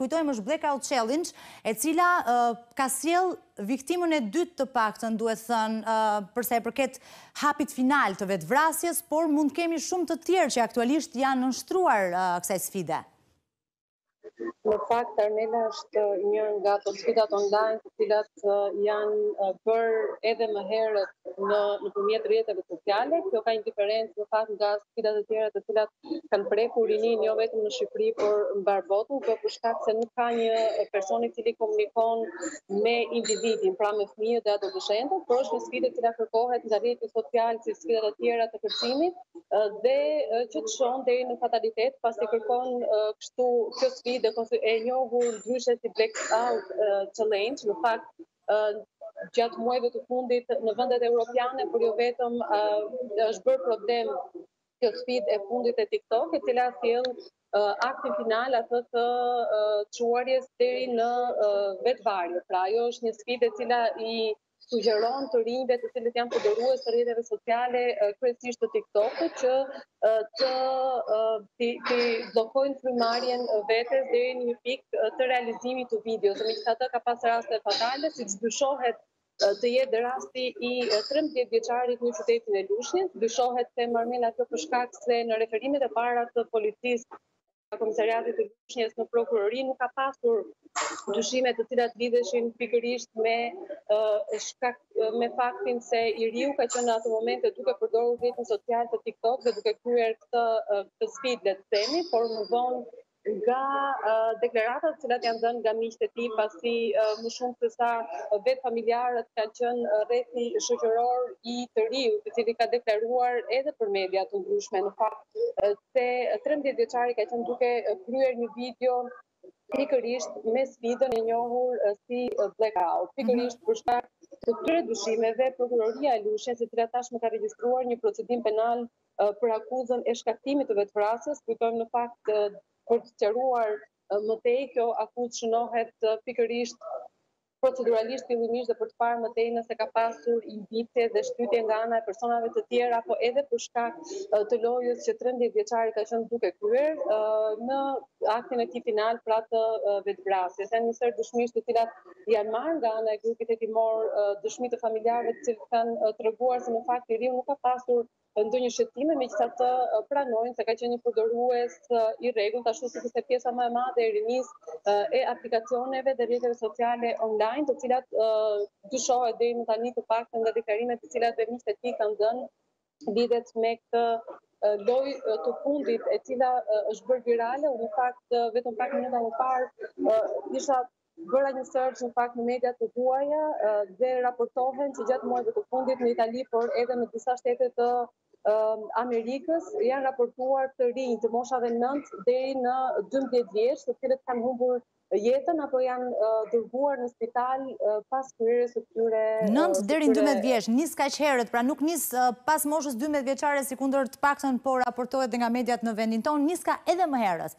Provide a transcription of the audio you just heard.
Kujtojmë është Blackout Challenge, e cila ka sjellë viktimën e dytë të paktën, duhet thënë, përsa e përket hapit final të vetëvrasjes, por mund të kemi shumë të tjerë që aktualisht i janë nënshtruar kësaj sfide. Në fakt, Armela është një nga sfidat online të cilat janë bërë edhe më herët nëpërmjet rrjeteve sociale. Kjo ka një diferencë në fakt nga sfidat e tjera të cilat kanë prekur rininë jo vetëm në Shqipëri, por në mbarë botën, kjo për shkak se nuk ka një person i cili komunikon me individin, pra me fëmijët dhe adoleshentët, por është një sfidë e cila kërkohet nga rrjeti social si sfidat e tjera të kërcimit. dhe që të çon deri në fatalitet pasi kërkon kështu kjo sfidë e njohur ndryshe si Blackout Challenge, në fakt gjatë muajve të fundit në vendet europiane, por jo vetëm është bërë problem kjo sfidë e fundit e TikTok, e cila sjell aktin final atë të çuarjes deri në vetvarje. Pra ajo është një sfidë e cila i sugjeron të rinjve të cilët janë përdorues të rrjeteve sociale, kryesisht të TikTok-ut, që t'i bllokojnë frymëmarrjen vetes deri në një pikë të realizimit të videos. Megjithatë ka pas raste fatale, siç dyshohet të jetë rasti i 13 vjeçarit në qytetin e Lushnjës, dyshohet them Armela kjo për shkak se në referimet e para të policisë Komisariatit të Lushnjës në prokurori nuk ka pasur dyshime të cilat lidheshin pikërisht me shkak me faktin se i riu ka qenë në ato momente duke përdorur rrjetin social të TikTok dhe duke kryer këtë këtë sfidë le të themi, por më vonë nga deklaratat të cilat janë dhënë nga miqtë e tij pasi më shumë se sa vetë familjarët kanë qenë rrethi shoqëror i të riut, i cili ka deklaruar edhe për media të ndryshme në fakt se trembëdhjetë vjeçari ka qenë duke kryer një video pikërisht me sfidën e njohur si blackout. Pikërisht për shkak të këtyre dyshimeve, prokuroria e Lushnjës, e cila tashmë ka regjistruar një procedim penal për akuzën e shkaktimit të vetëvrasjes, kujtojmë në fakt për të sqaruar më tej, kjo akuzë shënohet pikërisht proceduralisht fillimisht dhe për të parë më tej nëse ka pasur indicie dhe shtytje nga ana e personave të tjerë apo edhe për shkak të lojës që 13 vjeçari ka qenë duke kryer në aktin e tij final pra të vetëvrasjes. Janë një sërë dëshmish të cilat janë marrë nga ana e grupit hetimor dëshmi të familjarëve të cilët kanë treguar se në fakt i riu nuk ka pasur ndonjë shqetësim, megjithatë pranojnë se ka qenë një përdorues i rregullt, ashtu siç është pjesa më e madhe e rinisë e aplikacioneve dhe rrjeteve sociale online, të cilat dyshohet deri më tani të paktën nga deklarimet të cilat dhe miqtë e tij kanë dhënë lidhet me këtë lojë të fundit e cila është bërë virale, unë në fakt vetëm pak minuta më parë isha Bëra një search në fakt në media të huaja dhe raportohen që gjatë muajve të fundit në Itali, por edhe në disa shtete të Amerikës janë raportuar të rinj të moshave 9 deri në 12 vjeç, të cilët kanë humbur jetën apo janë dërguar në spital pas kryerjes së këtyre 9 deri në 12 vjeç, niska kaq herët, pra nuk nis pas moshës 12 vjeçare sikundër të paktën po raportohet dhe nga mediat në vendin tonë, niska edhe më herët.